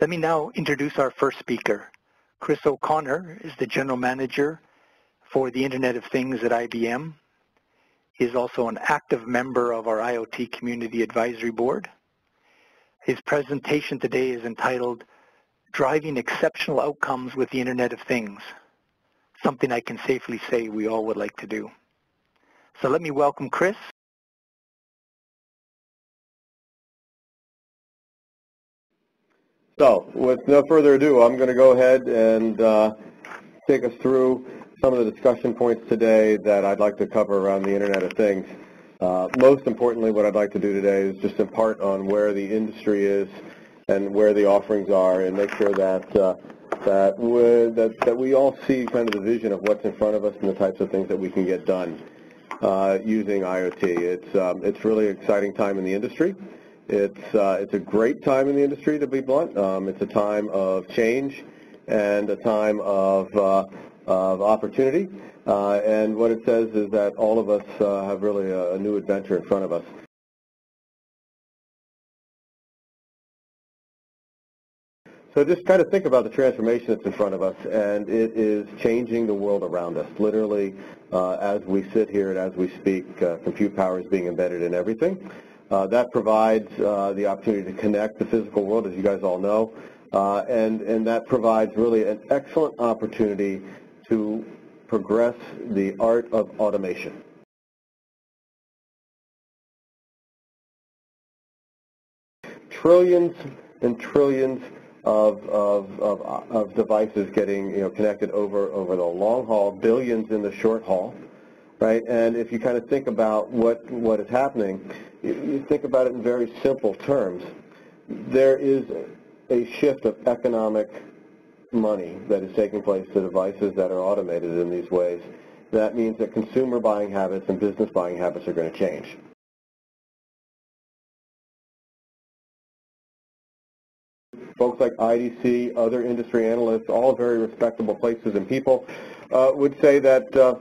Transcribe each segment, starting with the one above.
Let me now introduce our first speaker. Chris O'Connor is the General Manager for the Internet of Things at IBM. He is also an active member of our IoT Community Advisory Board. His presentation today is entitled Driving Exceptional Outcomes with the Internet of Things, something I can safely say we all would like to do. So let me welcome Chris. So, with no further ado, I'm going to go ahead and uh, take us through some of the discussion points today that I'd like to cover around the Internet of Things. Uh, most importantly, what I'd like to do today is just impart on where the industry is and where the offerings are and make sure that uh, that, that, that we all see kind of the vision of what's in front of us and the types of things that we can get done uh, using IoT. It's, um, it's really an exciting time in the industry. It's, uh, it's a great time in the industry, to be blunt. Um, it's a time of change and a time of, uh, of opportunity. Uh, and what it says is that all of us uh, have really a, a new adventure in front of us. So just kind of think about the transformation that's in front of us, and it is changing the world around us. Literally, uh, as we sit here and as we speak, uh, compute power is being embedded in everything. Uh, that provides uh, the opportunity to connect the physical world, as you guys all know, uh, and, and that provides really an excellent opportunity to progress the art of automation. Trillions and trillions of, of, of, of, devices getting you know, connected over, over the long haul, billions in the short haul, right? And if you kind of think about what, what is happening, you, you think about it in very simple terms. There is a shift of economic money that is taking place to devices that are automated in these ways. That means that consumer buying habits and business buying habits are going to change. folks like IDC, other industry analysts, all very respectable places and people, uh, would say that uh,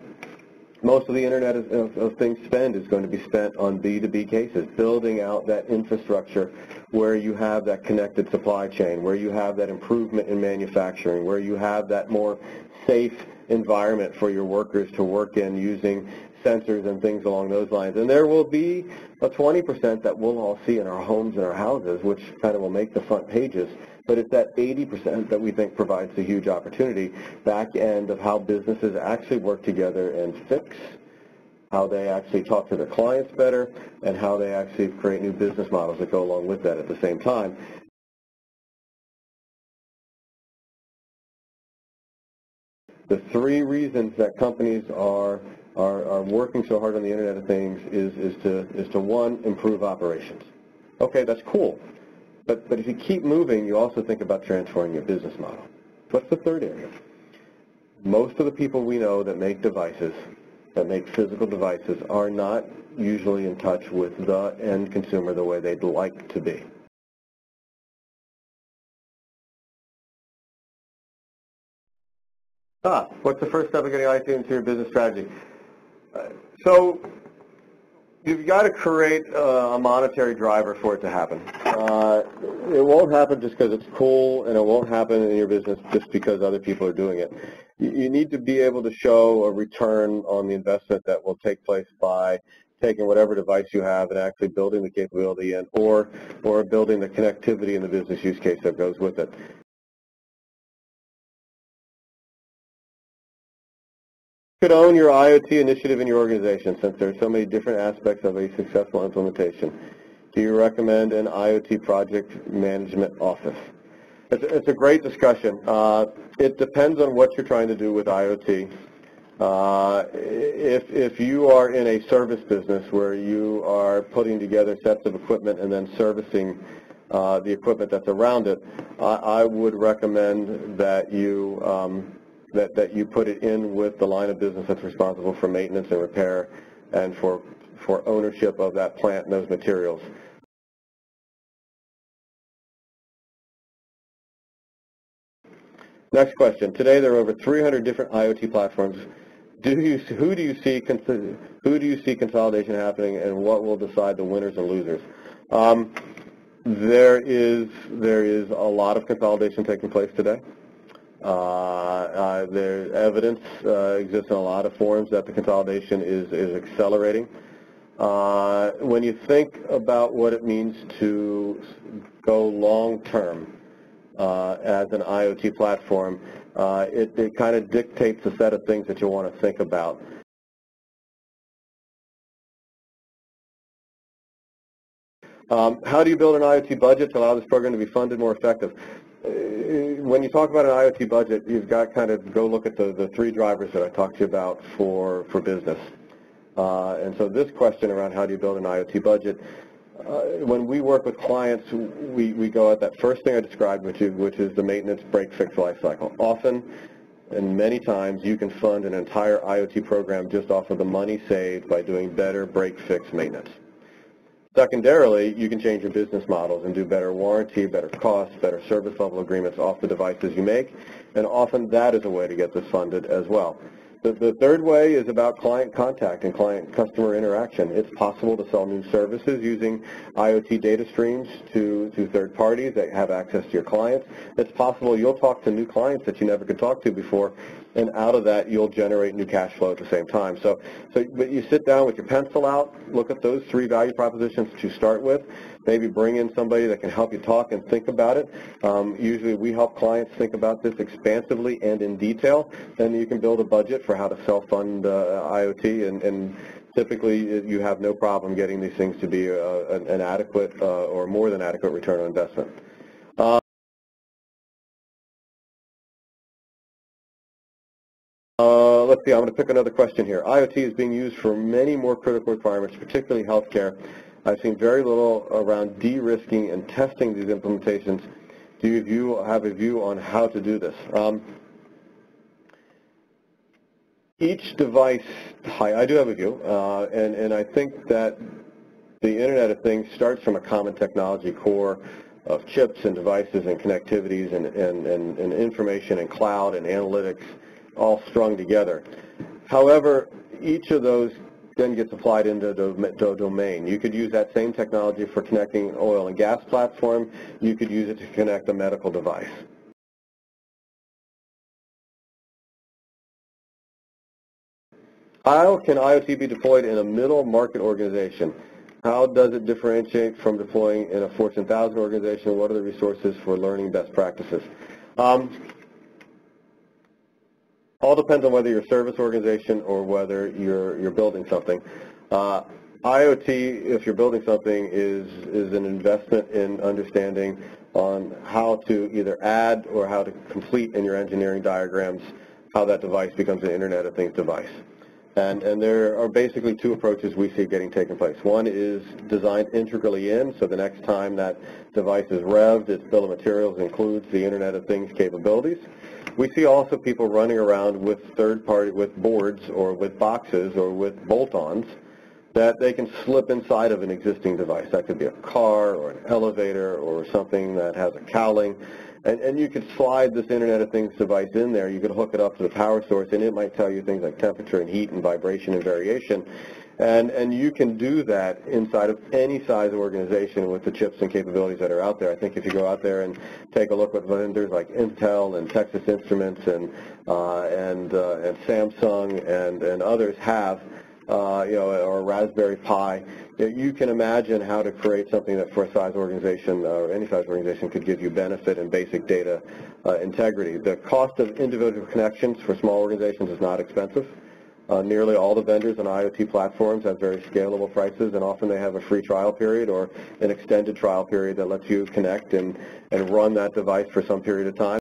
most of the Internet of, of, of, Things spend is going to be spent on B2B cases, building out that infrastructure where you have that connected supply chain, where you have that improvement in manufacturing, where you have that more safe environment for your workers to work in using sensors and things along those lines. And there will be a 20% that we'll all see in our homes and our houses, which kind of will make the front pages. But it's that 80% that we think provides a huge opportunity back end of how businesses actually work together and fix how they actually talk to their clients better, and how they actually create new business models that go along with that at the same time. The three reasons that companies are are, are working so hard on the Internet of Things is, is, to, is to, one, improve operations. Okay, that's cool. But, but if you keep moving, you also think about transforming your business model. What's the third area? Most of the people we know that make devices, that make physical devices, are not usually in touch with the end consumer the way they'd like to be. Ah, what's the first step of getting IT into your business strategy? So you've got to create a monetary driver for it to happen. Uh, it won't happen just because it's cool, and it won't happen in your business just because other people are doing it. You, you need to be able to show a return on the investment that will take place by taking whatever device you have and actually building the capability in, or or building the connectivity in the business use case that goes with it. Could own your IoT initiative in your organization since there are so many different aspects of a successful implementation. Do you recommend an IoT project management office? It's, it's a great discussion. Uh, it depends on what you're trying to do with IoT. Uh, if, if you are in a service business where you are putting together sets of equipment and then servicing uh, the equipment that's around it, I, I would recommend that you um, that, that you put it in with the line of business that's responsible for maintenance and repair and for, for ownership of that plant and those materials. Next question. Today there are over 300 different IoT platforms. Do you, who do you see who do you see consolidation happening, and what will decide the winners and losers? Um, there is there is a lot of consolidation taking place today. Uh, uh, evidence uh, exists in a lot of forms that the consolidation is is accelerating. Uh, when you think about what it means to go long term uh, as an IoT platform, it, it kind of dictates a set of things that you want to think about. Um, how do you build an IoT budget to allow this program to be funded more effective? When you talk about an IoT budget, you've got kind of go look at the, the three drivers that I talked to you about for, for business. Uh, and so this question around how do you build an IoT budget, uh, when we work with clients, we, we go at that first thing I described, which is, which is the maintenance break fix life cycle. Often and many times you can fund an entire IoT program just off of the money saved by doing better break fix maintenance. Secondarily, you can change your business models and do better warranty, better costs, better service level agreements off the devices you make, and often that is a way to get this funded as well. The, the third way is about client contact and client customer interaction. It's possible to sell new services using IoT data streams to, to third parties that have access to your clients. It's possible you'll talk to new clients that you never could talk to before and out of that you'll generate new cash flow at the same time. So, so but you sit down with your pencil out, look at those three value propositions to start with, maybe bring in somebody that can help you talk and think about it. Um, usually we help clients think about this expansively and in detail, then you can build a budget for how to self-fund uh, IoT and, and typically you have no problem getting these things to be uh, an, an, adequate uh, or more than adequate return on investment. Let's see, I'm going to pick another question here. IoT is being used for many more critical requirements, particularly healthcare. I've seen very little around de-risking and testing these implementations. Do you have a view on how to do this? Um, each device, hi, I do have a view, uh, and, and I think that the Internet of Things starts from a common technology core of chips and devices and connectivities and, and, and, and information and cloud and analytics all strung together. However, each of those then gets applied into the domain. You could use that same technology for connecting oil and gas platform. You could use it to connect a medical device. How can IoT be deployed in a middle market organization? How does it differentiate from deploying in a Fortune 1000 organization? What are the resources for learning best practices? Um, all depends on whether you're a service organization or whether you're, you're building something. Uh, IoT, if you're building something, is, is an investment in understanding on how to either add or how to complete in your engineering diagrams how that device becomes an Internet of Things device. And, and there are basically two approaches we see getting taken place. One is designed integrally in, so the next time that device is revved, its bill of materials includes the Internet of Things capabilities. We see also people running around with third party, with boards or with boxes or with bolt-ons that they can slip inside of an existing device. That could be a car or an elevator or something that has a cowling. And, and you could slide this Internet of Things device in there. You could hook it up to the power source, and it might tell you things like temperature and heat and vibration and variation. And, and you can do that inside of any size organization with the chips and capabilities that are out there. I think if you go out there and take a look at vendors like Intel and Texas Instruments and, uh, and, uh, and Samsung and, and others have, uh, you know, or Raspberry Pi, you can imagine how to create something that for a size organization uh, or any size organization could give you benefit and basic data uh, integrity. The cost of individual connections for small organizations is not expensive. Uh, nearly all the vendors on IoT platforms have very scalable prices, and often they have a free trial period or an extended trial period that lets you connect and, and run that device for some period of time.